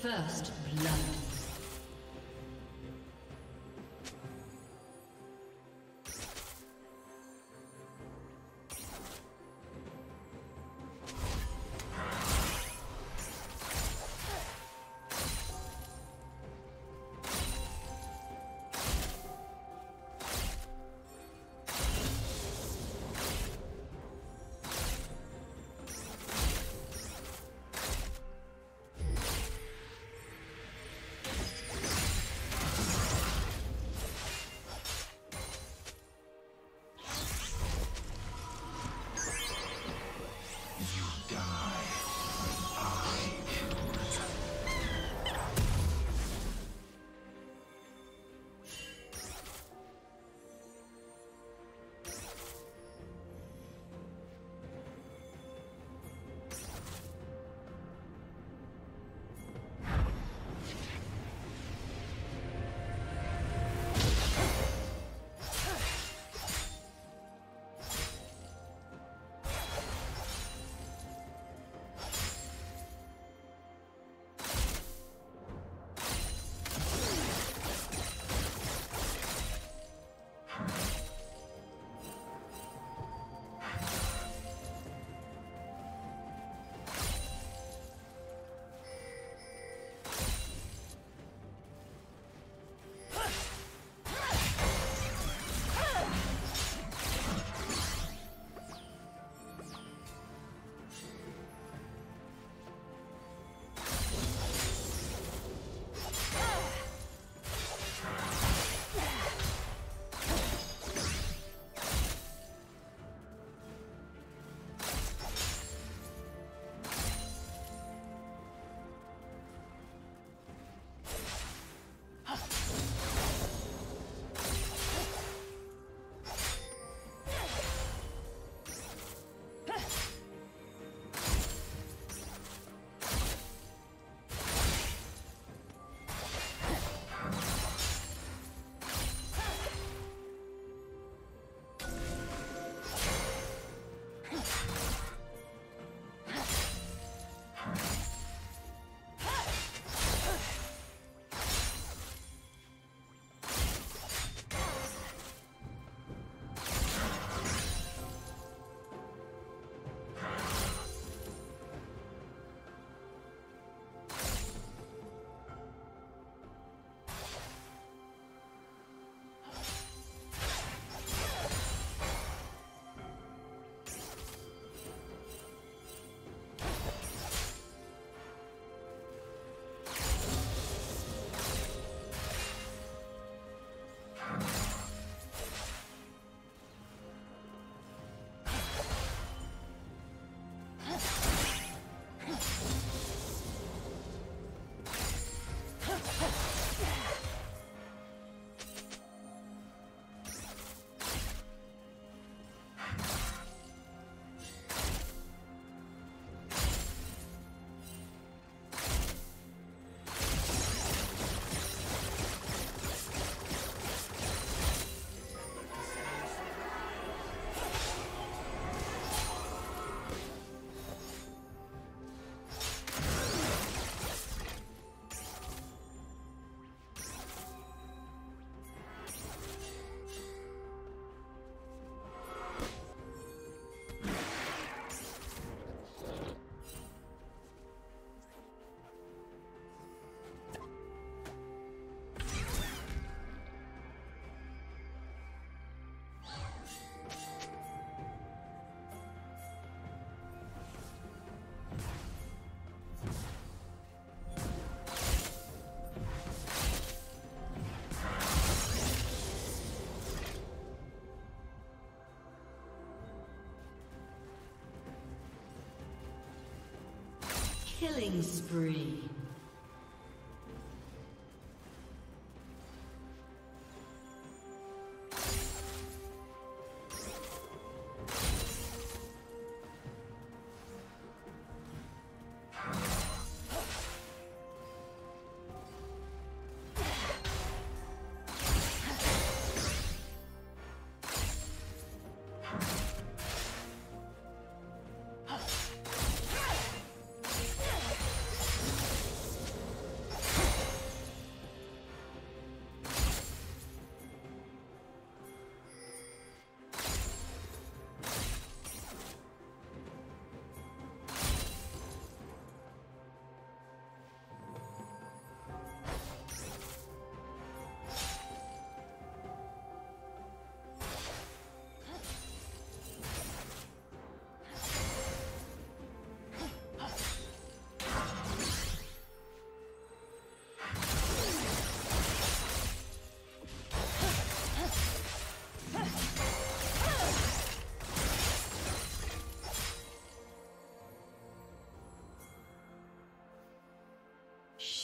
First blood. Killing spree.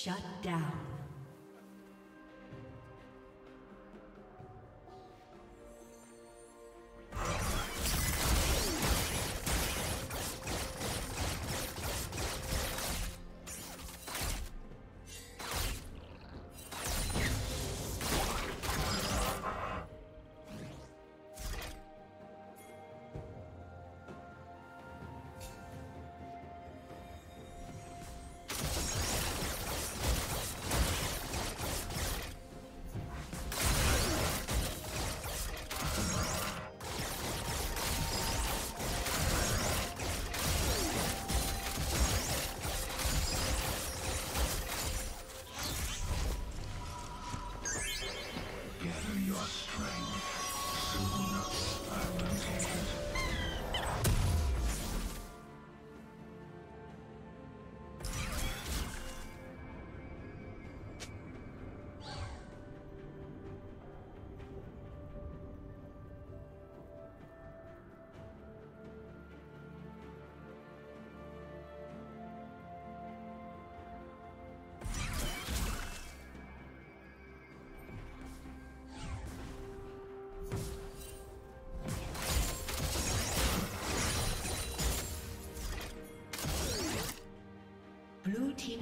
Shut down.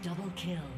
Double kill.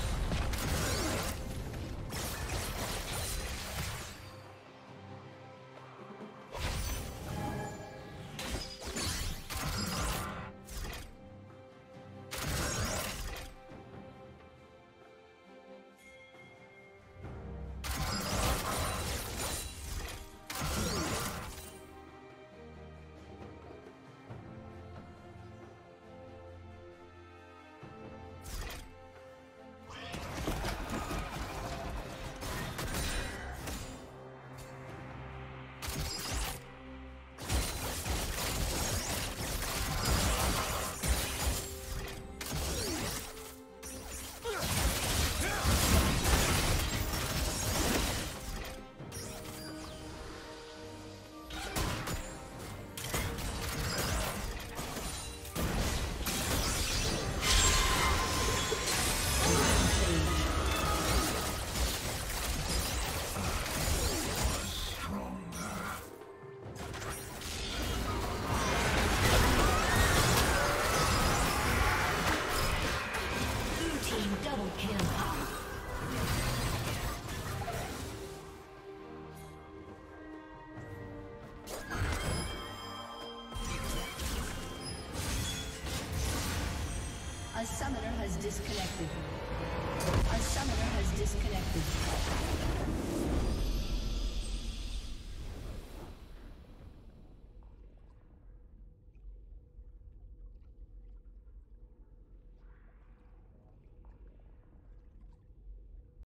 Summoner has disconnected. A summoner has disconnected.